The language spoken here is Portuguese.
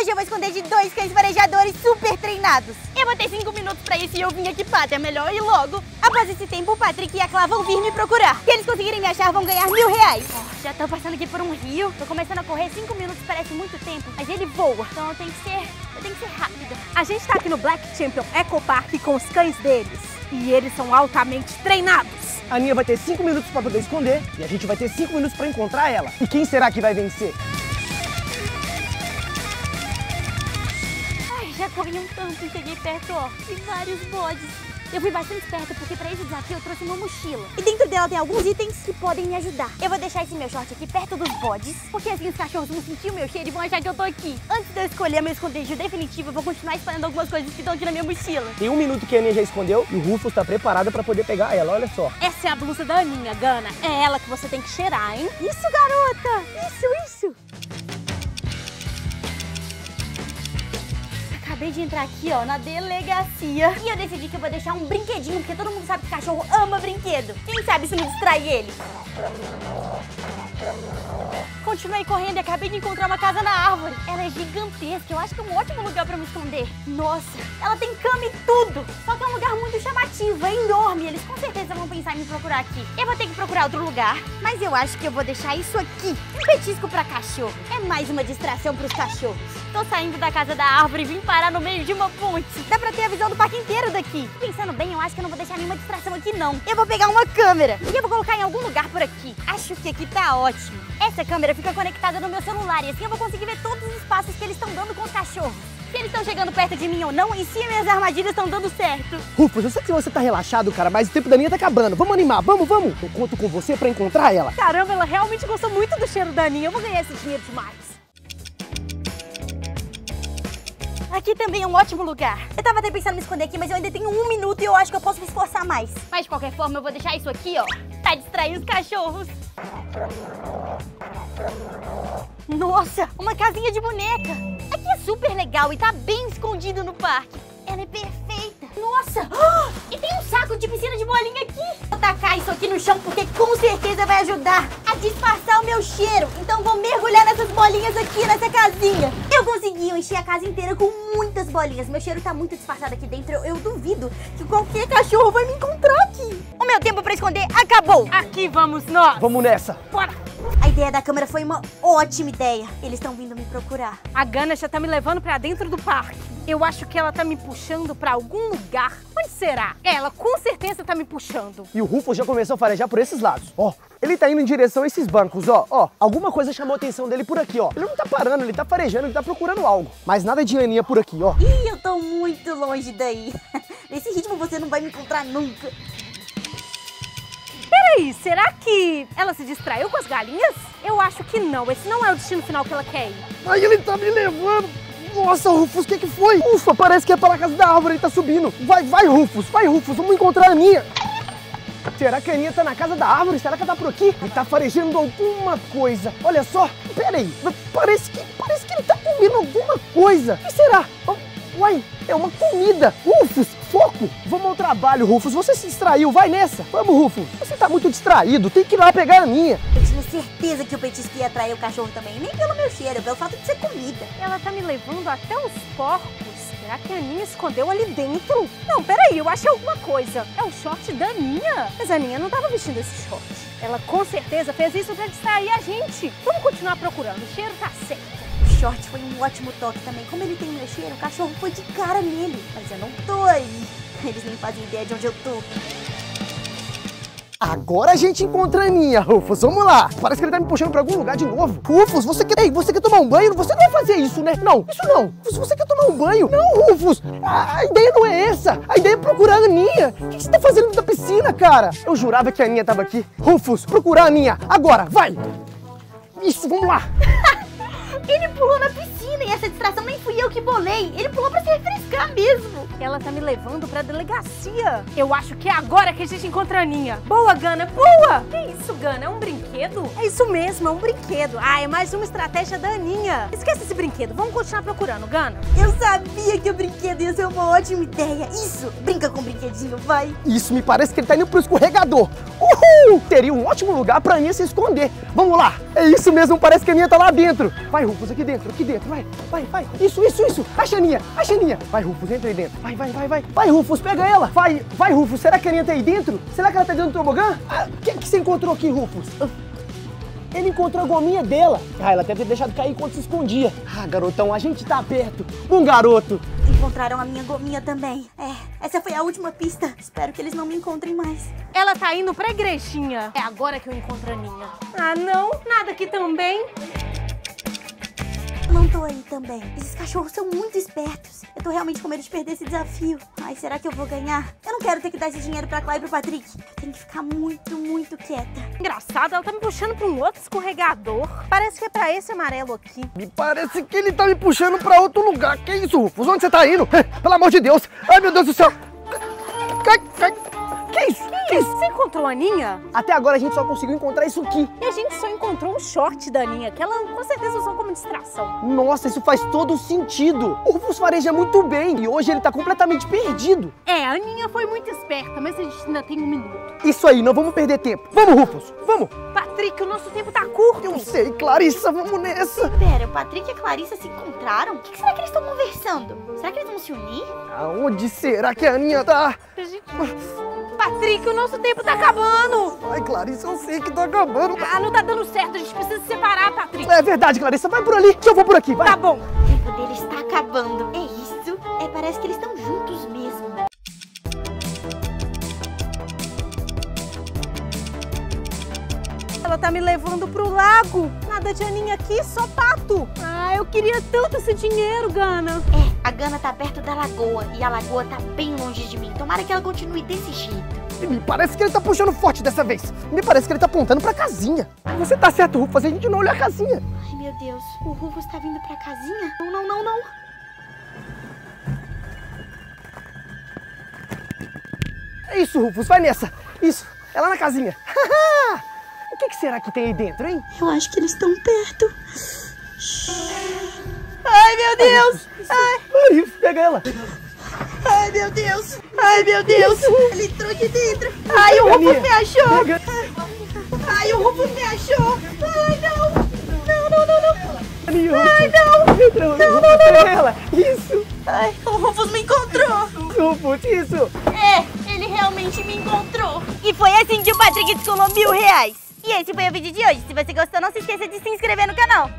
Hoje eu vou esconder de dois cães farejadores super treinados. Eu vou ter cinco minutos pra isso e eu vim equipada. É melhor ir logo. Após esse tempo, o Patrick e a Clá vão vir me procurar. Se eles conseguirem me achar, vão ganhar mil reais. Oh, já tô passando aqui por um rio. Tô começando a correr. Cinco minutos parece muito tempo, mas ele voa. Então eu tenho que ser... Eu tenho que ser rápida. A gente tá aqui no Black Champion Eco Park com os cães deles. E eles são altamente treinados. A Aninha vai ter 5 minutos para poder esconder e a gente vai ter 5 minutos para encontrar ela. E quem será que vai vencer? Corri um tanto e cheguei perto, ó, de vários bodes. Eu fui bastante esperta porque para esse desafio eu trouxe uma mochila. E dentro dela tem alguns itens que podem me ajudar. Eu vou deixar esse meu short aqui perto dos bodes, porque assim os cachorros vão sentir o meu cheiro e vão achar que eu tô aqui. Antes de eu escolher meu esconderijo definitivo, eu vou continuar espalhando algumas coisas que estão aqui na minha mochila. Tem um minuto que a Aninha já escondeu e o Rufus tá preparado para poder pegar ela, olha só. Essa é a blusa da Aninha, Gana. É ela que você tem que cheirar, hein? Isso, garota! Isso, isso! Acabei de entrar aqui, ó, na delegacia. E eu decidi que eu vou deixar um brinquedinho, porque todo mundo sabe que cachorro ama brinquedo. Quem sabe se me distrai ele? Continuei correndo e acabei de encontrar uma casa na árvore. Ela é gigantesca, eu acho que é um ótimo lugar pra me esconder. Nossa, ela tem cama e tudo. Só que é um lugar muito chamativo, é enorme. Eles com certeza vão pensar em me procurar aqui. Eu vou ter que procurar outro lugar, mas eu acho que eu vou deixar isso aqui. Um petisco pra cachorro. É mais uma distração pros cachorros. Tô saindo da casa da árvore e vim parar no meio de uma ponte. Dá pra ter a visão do parque inteiro daqui. Pensando bem, eu acho que eu não vou deixar nenhuma distração aqui, não. Eu vou pegar uma câmera e eu vou colocar em algum lugar por aqui. Acho que aqui tá ótimo. Essa câmera fica conectada no meu celular e assim eu vou conseguir ver todos os passos que eles estão dando com os cachorros. Se eles estão chegando perto de mim ou não e se minhas armadilhas estão dando certo. Rufus, eu sei que você tá relaxado, cara, mas o tempo da Aninha tá acabando. Vamos animar, vamos, vamos. Eu conto com você pra encontrar ela. Caramba, ela realmente gostou muito do cheiro da Aninha. Eu vou ganhar esse dinheiro demais. Aqui também é um ótimo lugar. Eu tava até pensando em me esconder aqui, mas eu ainda tenho um minuto e eu acho que eu posso me esforçar mais. Mas de qualquer forma, eu vou deixar isso aqui, ó, pra distrair os cachorros. Nossa, uma casinha de boneca. Aqui é super legal e tá bem escondido no parque. Ela é perfeita. Nossa, oh, e tem um saco de piscina de bolinha aqui. Vou tacar isso aqui no chão porque com certeza vai ajudar a disfarçar o meu cheiro. Então vou mergulhar nessas bolinhas aqui nessa casinha. Eu consegui encher a casa inteira com muitas bolinhas. Meu cheiro tá muito disfarçado aqui dentro. Eu, eu duvido que qualquer cachorro vai me encontrar aqui. O meu tempo pra esconder acabou. Aqui vamos nós. Vamos nessa. Bora. A ideia da câmera foi uma ótima ideia. Eles estão vindo me procurar. A Gana já tá me levando pra dentro do parque. Eu acho que ela tá me puxando pra algum lugar. Onde será? Ela com certeza tá me puxando. E o Rufus já começou a farejar por esses lados. Ó, ele tá indo em direção a esses bancos, ó. Ó, alguma coisa chamou a atenção dele por aqui, ó. Ele não tá parando, ele tá farejando, ele tá procurando algo. Mas nada de Aninha por aqui, ó. Ih, eu tô muito longe daí. Nesse ritmo você não vai me encontrar nunca. Peraí, será que ela se distraiu com as galinhas? Eu acho que não. Esse não é o destino final que ela quer ir. Aí ele tá me levando. Nossa, Rufus, o que que foi? Ufa, parece que é pela casa da árvore, ele tá subindo. Vai, vai, Rufus, vai, Rufus, vamos encontrar a Aninha. Será que a Aninha tá na casa da árvore? Será que ela tá por aqui? Ele tá farejando alguma coisa. Olha só, pera aí, parece que, parece que ele tá comendo alguma coisa. O que será? Uai, é uma comida. Rufus, foco. Vamos ao trabalho, Rufus. Você se distraiu, vai nessa. Vamos, Rufus. Você tá muito distraído, tem que ir lá pegar a Aninha. Certeza que o petisco ia atrair o cachorro também. Nem pelo meu cheiro, pelo fato de ser comida. Ela tá me levando até os porcos. Será que a Aninha escondeu ali dentro? Não, peraí, eu achei alguma coisa. É o short da Aninha. Mas a Aninha não tava vestindo esse short. Ela com certeza fez isso pra distrair a gente. Vamos continuar procurando, o cheiro tá certo. O short foi um ótimo toque também. Como ele tem meu cheiro, o cachorro foi de cara nele. Mas eu não tô aí. Eles nem fazem ideia de onde eu tô. Agora a gente encontra a Aninha, Rufus. Vamos lá. Parece que ele tá me puxando pra algum lugar de novo. Rufus, você quer... Ei, você quer tomar um banho? Você não vai fazer isso, né? Não, isso não. Rufus, você quer tomar um banho? Não, Rufus. A, a ideia não é essa. A ideia é procurar a Aninha. O que você tá fazendo na piscina, cara? Eu jurava que a Aninha tava aqui. Rufus, procurar a Aninha. Agora, vai. Isso, vamos lá. Ele pulou na piscina e essa distração nem fui eu que bolei. Ele pulou pra se refrescar mesmo. Ela tá me levando pra delegacia. Eu acho que é agora que a gente encontra a Aninha. Boa, Gana, boa! Que isso, Gana? É um brinquedo? É isso mesmo, é um brinquedo. Ah, é mais uma estratégia da Aninha. Esquece esse brinquedo, vamos continuar procurando, Gana. Eu sabia que o brinquedo ia ser uma ótima ideia. Isso, brinca com o brinquedinho, vai. Isso, me parece que ele tá indo pro escorregador. Uhul! Seria um ótimo lugar pra Aninha se esconder. Vamos lá. É isso mesmo, parece que a Aninha tá lá dentro. Vai, Rufus, aqui dentro, aqui dentro. Vai, vai, vai. Isso, isso, isso. Acha a Aninha, acha a Aninha. Vai, Rufus, entra aí dentro. Vai, vai, vai, vai. Vai, Rufus, pega ela. Vai, vai, Rufus. Será que a Aninha tá aí dentro? Será que ela tá dentro do tobogã? Ah, O que, que você encontrou aqui, Rufus? Ah, Ele encontrou a gominha dela. Ah, ela deve ter deixado cair enquanto se escondia. Ah, garotão, a gente tá perto. Um garoto. Encontraram a minha gominha também. É, essa foi a última pista. Espero que eles não me encontrem mais. Ela tá indo pra igrejinha. É agora que eu encontro a Aninha. Ah, não? Nada aqui também? Tô aí também. Esses cachorros são muito espertos. Eu tô realmente com medo de perder esse desafio. Ai, será que eu vou ganhar? Eu não quero ter que dar esse dinheiro pra Clara e pro Patrick. Eu tenho que ficar muito, muito quieta. Engraçado, ela tá me puxando pra um outro escorregador. Parece que é pra esse amarelo aqui. Me parece que ele tá me puxando pra outro lugar. Que isso, Rufus? Onde você tá indo? Pelo amor de Deus. Ai, meu Deus do céu. Cai, cai. Que isso? Que isso? Você encontrou a Aninha? Até agora a gente só conseguiu encontrar isso aqui. E a gente só encontrou um short da Aninha, que ela com certeza usou como distração. Nossa, isso faz todo sentido. O Rufus fareja muito bem e hoje ele tá completamente perdido. É, a Aninha foi muito esperta, mas a gente ainda tem um minuto. Isso aí, não vamos perder tempo. Vamos, Rufus, vamos. Patrick, o nosso tempo tá curto. Eu sei, Clarissa, vamos nessa. Pera, o Patrick e a Clarissa se encontraram? O que será que eles estão conversando? Será que eles vão se unir? Aonde será que a Aninha tá? A gente- Patrick, o nosso tempo tá acabando. Ai, Clarissa, eu sei que tá acabando. Ah, não tá dando certo, a gente precisa se separar, Patrick. É verdade, Clarissa, vai por ali que eu vou por aqui, vai. Tá bom. O tempo deles está acabando. É isso? É, parece que eles estão juntos mesmo. Ela tá me levando pro lago. Nada de Aninha aqui, só pato. Ah, eu queria tanto esse dinheiro, Gana. É, a Gana tá perto da lagoa e a lagoa tá bem longe de mim. Tomara que ela continue desse jeito. Me parece que ele tá puxando forte dessa vez. Me parece que ele tá apontando pra casinha. Você tá certo, Rufus, a gente não olhou a casinha. Ai, meu Deus. O Rufus tá vindo pra casinha? Não, não, não, não. É isso, Rufus, vai nessa. Isso, é lá na casinha. o que, que será que tem aí dentro, hein? Eu acho que eles estão perto. Ai, meu Deus! Ai, pega ela. ai, meu Deus! Ai, meu Deus! Ele entrou aqui dentro. Ai, Pega o minha. me achou! Pega. Ai, o Rufus me achou! Ai, não! Não, não, não, não! Ai, não. Entra, Rufus, pega ela. Isso, Ai, o Rufus me encontrou! Rufus, isso. É, ele realmente me encontrou. E foi assim que o Patrick descolou mil reais. E esse foi o vídeo de hoje. Se você gostou, não se esqueça de se inscrever no canal.